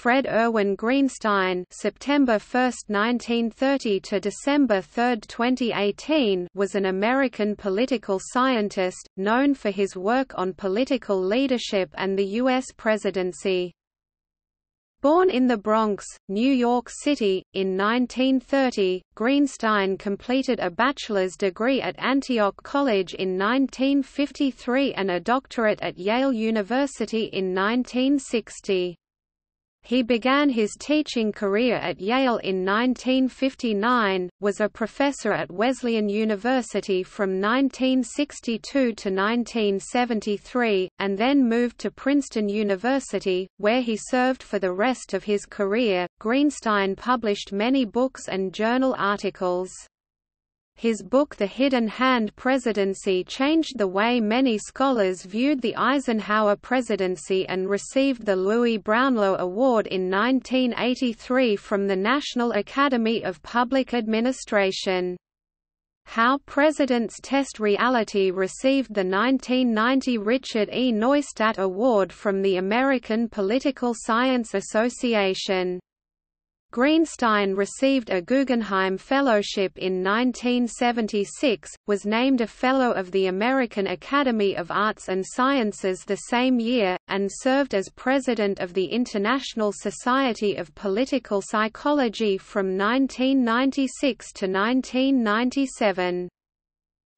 Fred Irwin Greenstein September 1, 1930 to December 3, 2018 was an American political scientist, known for his work on political leadership and the U.S. presidency. Born in the Bronx, New York City, in 1930, Greenstein completed a bachelor's degree at Antioch College in 1953 and a doctorate at Yale University in 1960. He began his teaching career at Yale in 1959, was a professor at Wesleyan University from 1962 to 1973, and then moved to Princeton University, where he served for the rest of his career. Greenstein published many books and journal articles. His book The Hidden Hand Presidency changed the way many scholars viewed the Eisenhower presidency and received the Louis Brownlow Award in 1983 from the National Academy of Public Administration. How Presidents Test Reality received the 1990 Richard E. Neustadt Award from the American Political Science Association. Greenstein received a Guggenheim Fellowship in 1976, was named a Fellow of the American Academy of Arts and Sciences the same year, and served as President of the International Society of Political Psychology from 1996 to 1997.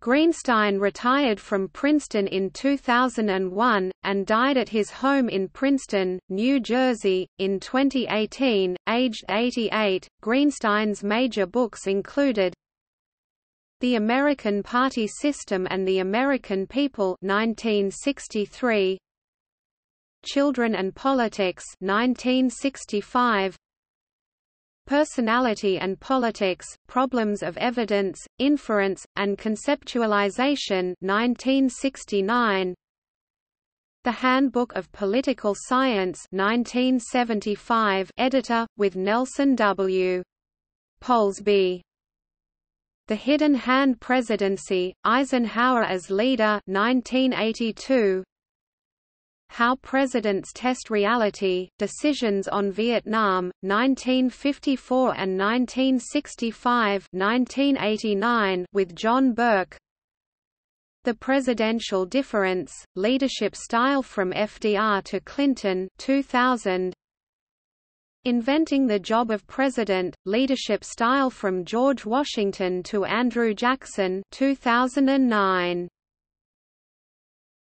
Greenstein retired from Princeton in 2001, and died at his home in Princeton, New Jersey, in 2018, aged 88. Greenstein's major books included The American Party System and the American People 1963, Children and Politics 1965, Personality and Politics, Problems of Evidence, Inference, and Conceptualization. 1969, The Handbook of Political Science. 1975 editor, with Nelson W. Polsby. The Hidden Hand Presidency, Eisenhower as Leader. 1982, how Presidents Test Reality, Decisions on Vietnam, 1954 and 1965 1989 with John Burke. The Presidential Difference, Leadership Style from FDR to Clinton 2000 Inventing the Job of President, Leadership Style from George Washington to Andrew Jackson 2009